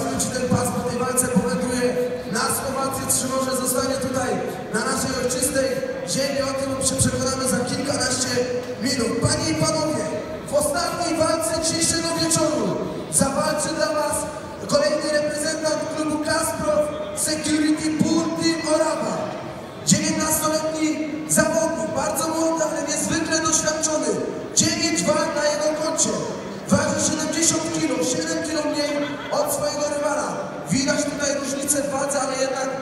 Zobaczymy, czy ten pas po tej walce powędruje na Słowację, czy może zostanie tutaj na naszej ojczystej ziemi. O tym się przekonamy za kilkanaście minut. Panie i panowie, w ostatniej walce dzisiejszego wieczoru zawalczy dla was kolejny reprezentant klubu Kasprow Security Pool Team Orawa. 19-letni zawodnik, bardzo młody, ale niezwykle doświadczony. Tutaj różnicę w wadze,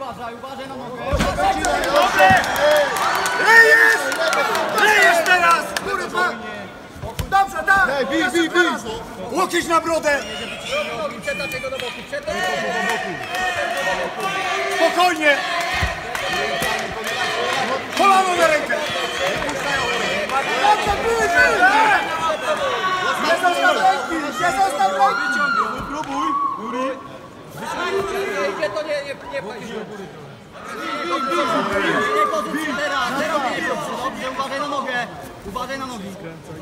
Uważaj uważaj na nogi. Dobrze, nogę. Lejesz! Lejesz teraz! Kurwa! Dobrze, tak! Ej, bij, bij, bij! Łokieć na brodę! Spokojnie! Kolano na rękę! Uważaj na nogę. Uważaj na nogi.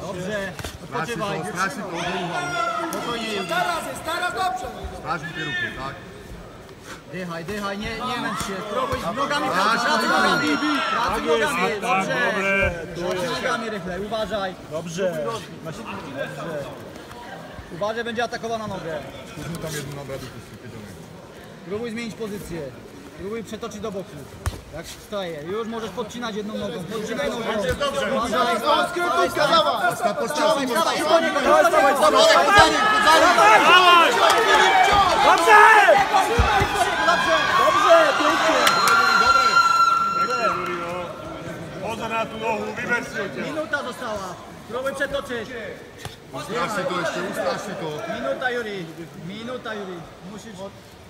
Dobrze, odpoczywaj. Spokojnie. Teraz jest, teraz dobrze! Strasznie kierunkiem, tak? Dychaj, dychaj, nie, nie męcz się. Spróbuj nogami, pracy, pracy nogami. Pracy nogami, dobrze. Pracy nogami rychle, uważaj. Dobrze! Dobrze. Uważaj, będzie atakowana nogę. Tam jedną nabrać do Próbuj zmienić pozycję. Próbuj przetoczyć do boku. Jak wstaje. Już możesz podcinać jedną nogą. Podcinaj nogą. Uważaj. Skrótówka, dawaj! Dawaj, dawaj, spokojnie, Dawaj, dawaj, dawaj! Podanie, podanie! Dawaj! Dobrze! Dobrze, pięknie! Poza na tu nohu, wybierz się. Minuta została. Próbuj przetoczyć. Ustrasznie to jeszcze, ustrasznie to. Minuta, Juri. Minuta, Juri. Musisz,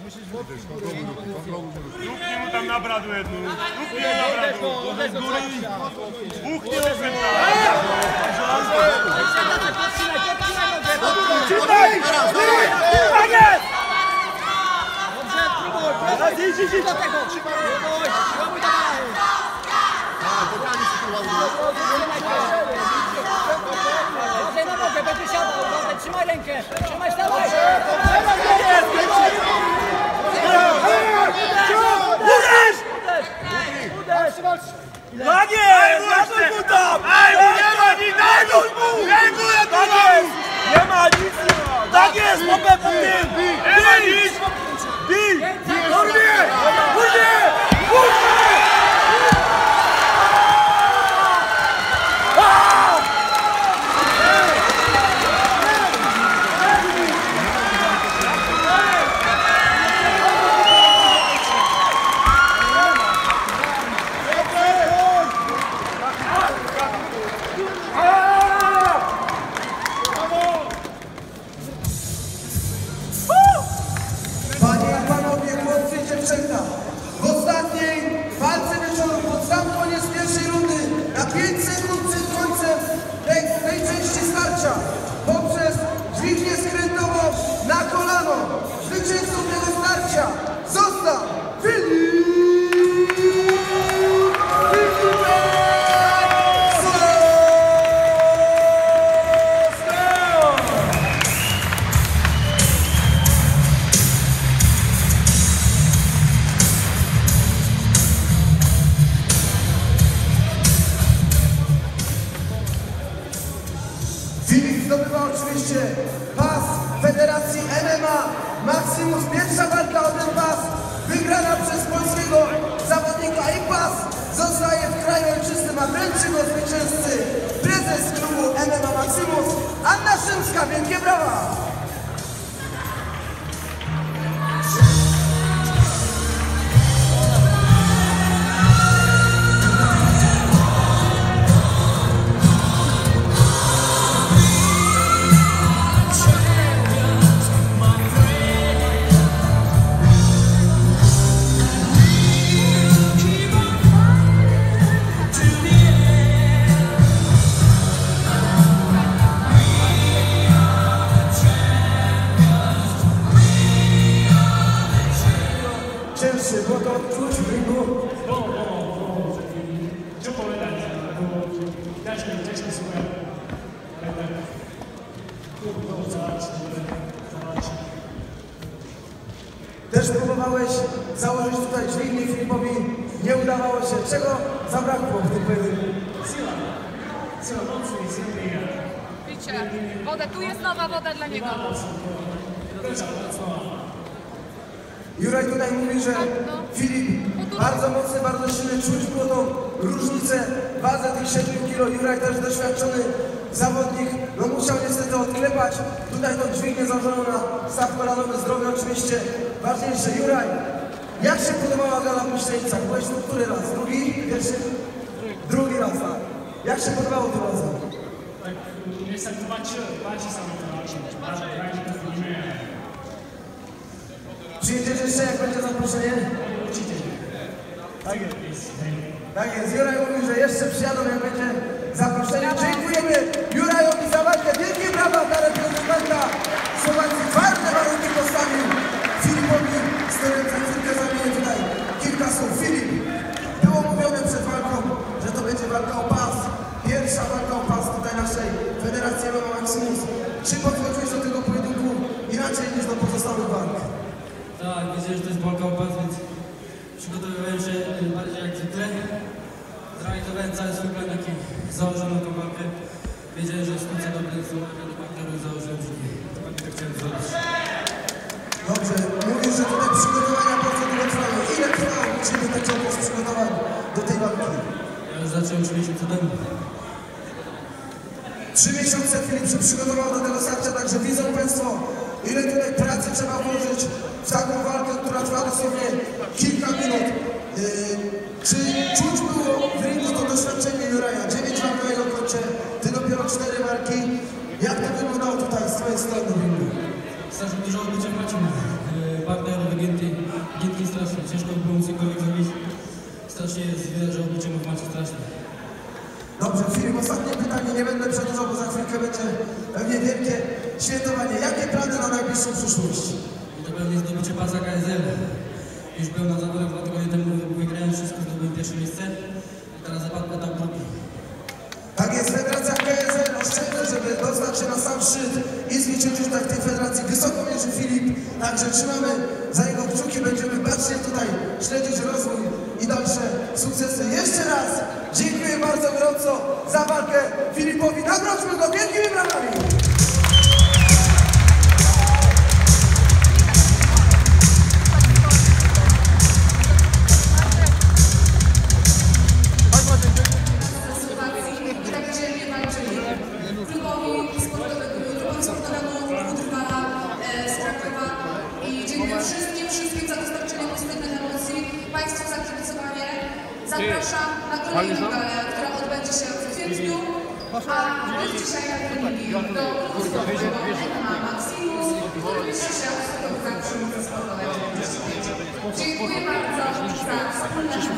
musisz włożyć w górę. Zmienić pozycję. Dupnie mu tam nabradł jedną. Dupnie mu Uderz nabradł. go, uderz go, Krzysia. Dwóch nie rozpętał. Podcinaj, podcinaj nogę. Czytaj! Tak jest! Dobrze, próbuj, próbuj. Teraz idź, idź, idź! Do tego. Próbuj, próbuj dalej. Tak, podanie się kurwa udało. Uważaj na nogę, będzie siadał. Uważaj, trzymaj rękę. Trzymaj, stawaj. Uderz! Uderz. Jest! Ratuj mu tam! Nie ma nic! Ratuj mu! Tak jest! Nie ma nic! Tak jest! Po tym! Zwycięzcy prezes klubu MMA Maximus Anna Szymska. Wielkie brawa! Też próbowałeś założyć tutaj dźwignię Filipowi, nie udawało się. Czego zabrakło w tym pojedynku? Picie, wodę, tu jest nowa woda dla niego. Juraj tutaj mówi, że Filip bardzo mocny, bardzo silny, czuć było tą różnicę w wadze tych 7 kg. Juraj też doświadczony zawodnik, no musiał niestety odklepać tutaj tą dźwignię założoną na staw kolanowy zdrowy oczywiście. Ważniejsze, Juraj, jak się podobała gala w Myślenicach? Byłeś tu który raz? Drugi? Pierwszy? Drugi raz, tak. Jak się podobało tym razem? Jestem zobaczył, bardziej sam zobaczył, bardziej bardziej to Przyjedziesz jeszcze, jak będzie zaproszenie? Určitě. Tak jest, Juraj mówi, że jeszcze przyjadą, jak będzie zaproszenie. Dobrze, mówisz, że tutaj przygotowania bardzo długo trwały. Ile trwało u Ciebie ten okres przygotowań do tej walki? Ja już zacząłem 3 miesiące temu. Trzy miesiące Filip się przygotował do tego starcia, także widzą Państwo, ile tutaj pracy trzeba włożyć w taką walkę, która trwa dosłownie kilka minut. Yy, czy czuć było w ringu to doświadczenie Juraja? Dziewięć walk na jego koncie, Ty dopiero cztery walki. Jak to wyglądało tutaj z Twojej strony Strasznie dużo odbycia wracimy. Y, Partner wygięty, giętki strasznie. Ciężko było cokolwiek zrobić. Strasznie jest widać, że odbycie w macie straszne. Dobrze, Filip, ostatnie pytanie, nie będę przedłużał, bo za chwilkę będzie pewnie wielkie świętowanie. Jakie plany na najbliższą przyszłość? I to pewnie zdobycie pasa KSL. Już byłem na zawodach dwa tygodnie temu, wygrałem wszystko, zdobyłem pierwsze miejsce. I teraz zapadł etap drugi. Tak jest, Federacja KSL oszczędza, żeby dostać się na sam szczyt tutaj w tej federacji. Wysoko mierzy Filip, także trzymamy za jego kciuki, będziemy bacznie tutaj śledzić rozwój i dalsze sukcesy. Jeszcze raz dziękuję bardzo gorąco za walkę Filipowi. Nagrodźmy go Zapraszam na kolejną galę, która odbędzie się w kwietniu, a my dzisiaj na treningi do klubu sportowego MMA Maximus, który mieści się w Stodówkach przy Sportowej 95. Dziękuję bardzo za zobaczenia.